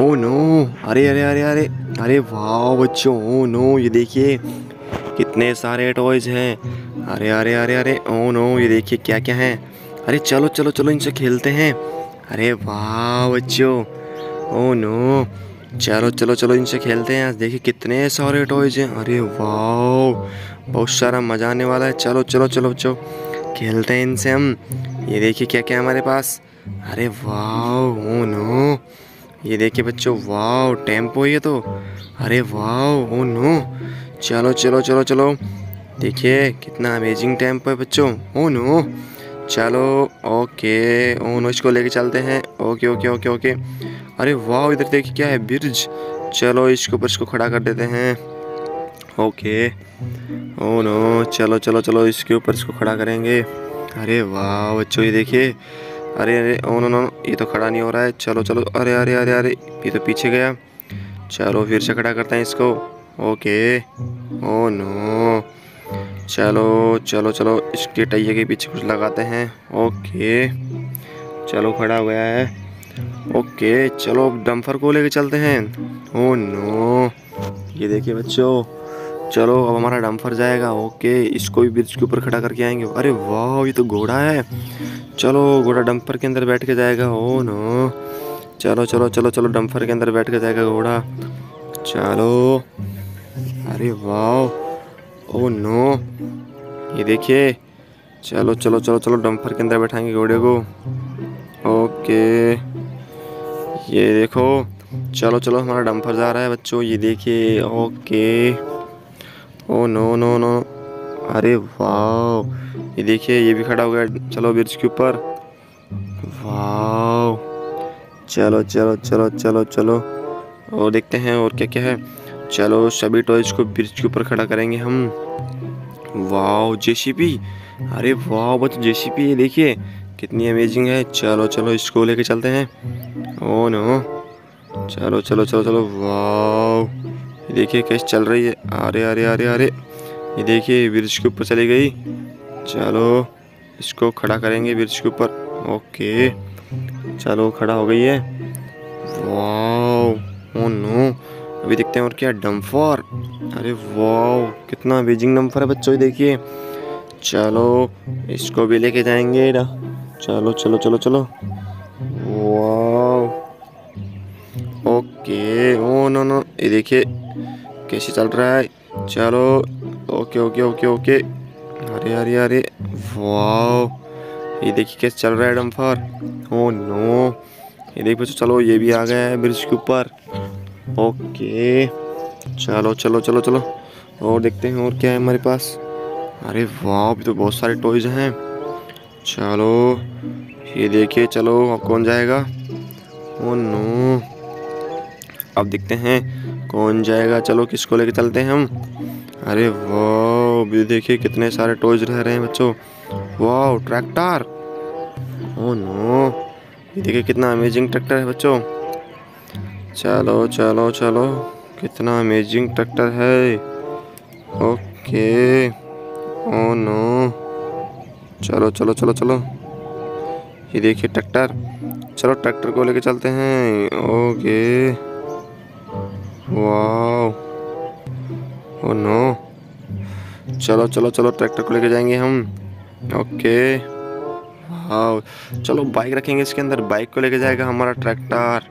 Oh no अरे अरे अरे अरे अरे, वाह बच्चों ओ नो ये देखिए कितने सारे टॉयज हैं। अरे अरे अरे अरे ओ नो ये देखिए क्या क्या है। अरे, चलो चलो चलो, इनसे खेलते हैं। अरे, वाह बच्चों ओ नो चलो चलो चलो, इनसे खेलते हैं। देखिए कितने सारे टॉयज हैं। अरे, वाह, बहुत सारा मज़ा आने वाला है। चलो चलो चलो, बच्चों, खेलते हैं इनसे हम। ये देखिए क्या क्या हमारे पास। अरे, वाह ओ नो ये देखिए बच्चों वाह टेंपो ये तो। अरे वाह ओ नो। चलो चलो चलो चलो। देखिए, कितना अमेजिंग टेंपो है बच्चों। Oh no. चलो, ओके। ओ नो, इसको लेके चलते हैं। Okay okay okay okay. अरे वाह इधर देखिए क्या है ब्रिज चलो, इसके ऊपर इसको खड़ा कर देते हैं। ओके। ओ नो, चलो चलो चलो, इसके ऊपर इसको खड़ा करेंगे। अरे वाह बच्चों, ये देखिए। अरे अरे, ओ, नो नो ये तो खड़ा नहीं हो रहा है। चलो चलो, अरे अरे अरे अरे, ये तो पीछे गया। चलो, फिर से खड़ा करते हैं इसको। Okay, oh, no. चलो चलो चलो, इसके टैये के पीछे कुछ लगाते हैं। ओके, चलो, खड़ा हो गया है। ओके, चलो डम्फर को लेके चलते हैं। Oh, no. ये देखिए बच्चों चलो, अब हमारा डम्फर जाएगा। ओके, इसको भी ब्रिज के ऊपर खड़ा करके आएँगे। अरे वाह, ये तो घोड़ा है। चलो, घोड़ा डंपर के अंदर बैठ के जाएगा। Oh no. चलो चलो चलो चलो डम्फर के अंदर बैठ के जाएगा घोड़ा। चलो। अरे वाह। Oh no. ये देखिए। चलो चलो चलो चलो डंपर के अंदर बैठाएँगे घोड़े को। ओके। ये देखो। चलो चलो, हमारा डम्फर जा रहा है बच्चों। ये देखिए। Okay. Oh no no no अरे वाह ये देखिए, ये भी खड़ा हो गया। चलो, ब्रिज के ऊपर। वाह चलो चलो चलो चलो चलो। और देखते हैं और क्या क्या है। चलो, सभी टॉयज को ब्रिज के ऊपर खड़ा करेंगे हम। वाह जेसीबी अरे वाह बच्चों जेसीबी ये देखिए। कितनी अमेजिंग है। चलो चलो, इसको लेके चलते हैं। ओ नो चलो चलो चलो चलो। वाह देखिए, कैसे चल रही है। अरे अरे अरे अरे। ये देखिए ब्रिज के ऊपर चली गई। चलो, इसको खड़ा करेंगे ब्रिज के ऊपर। ओके, चलो, खड़ा हो गई है। वाह ओ नो अभी देखते हैं और क्या डम्फर अरे वाह कितना अमेजिंग डम्फर है बच्चों देखिए। चलो, इसको भी लेके जाएँगे ना। चलो चलो चलो चलो। वाह ओके, ओ, नो नो, ये देखिए। कैसे चल रहा है? चलो, ओके ओके ओके ओके। अरे अरे अरे वाह ये देखिए कैसे चल रहा है डम्फर ओ, नो। ये देखिए बच्चों, चलो, ये भी आ गया है ब्रिज के ऊपर। ओके। चलो चलो चलो चलो। और देखते हैं, और क्या है हमारे पास। अरे वाह अभी तो बहुत सारे टॉयज हैं। चलो, ये देखिए, चलो, अब कौन जाएगा? Oh, no. अब देखते हैं कौन जाएगा? चलो, किसको लेके चलते हैं हम? अरे वाह, अभी देखिए कितने सारे टॉयज रह रहे हैं बच्चों। वाह ट्रैक्टर ओ नो ये देखिए कितना अमेजिंग ट्रैक्टर है बच्चों। चलो चलो चलो, कितना अमेजिंग ट्रैक्टर है। ओके ओ नो चलो चलो चलो चलो। ये देखिए ट्रैक्टर चलो ट्रैक्टर को लेके चलते हैं। ओके वाह ओ नो चलो चलो चलो ट्रैक्टर को लेके जाएँगे हम। ओके हाँ चलो बाइक रखेंगे इसके अंदर। बाइक को लेके जाएगा हमारा ट्रैक्टर